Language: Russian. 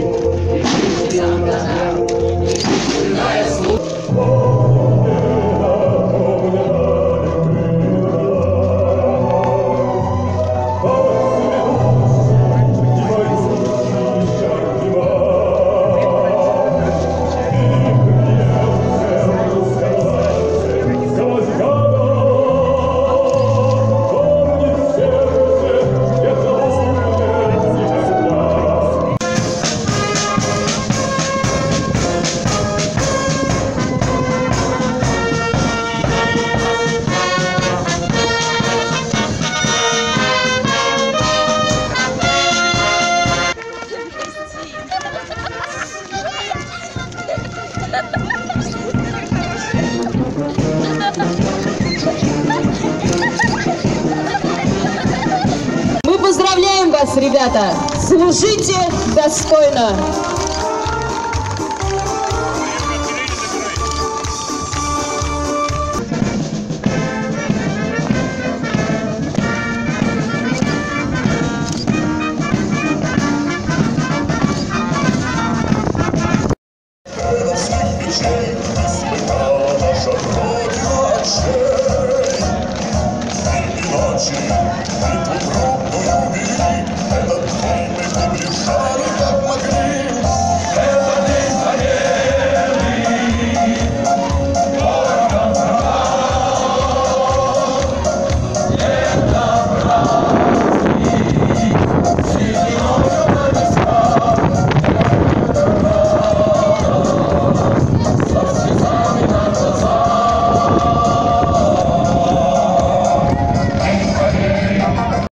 Brasil. Вас, ребята! Служите достойно!